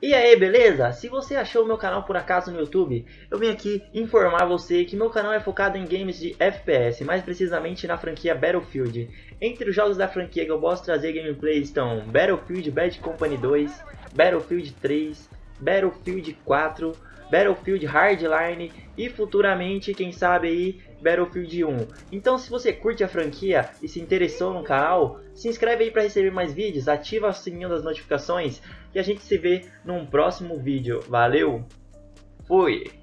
E aí, beleza? Se você achou o meu canal por acaso no YouTube, eu vim aqui informar você que meu canal é focado em games de FPS, mais precisamente na franquia Battlefield. Entre os jogos da franquia que eu posso trazer gameplay estão Battlefield Bad Company 2, Battlefield 3, Battlefield 4, Battlefield Hardline e futuramente, quem sabe aí, Battlefield 1. Então se você curte a franquia e se interessou no canal, se inscreve aí para receber mais vídeos, ativa o sininho das notificações e a gente se vê num próximo vídeo. Valeu, fui!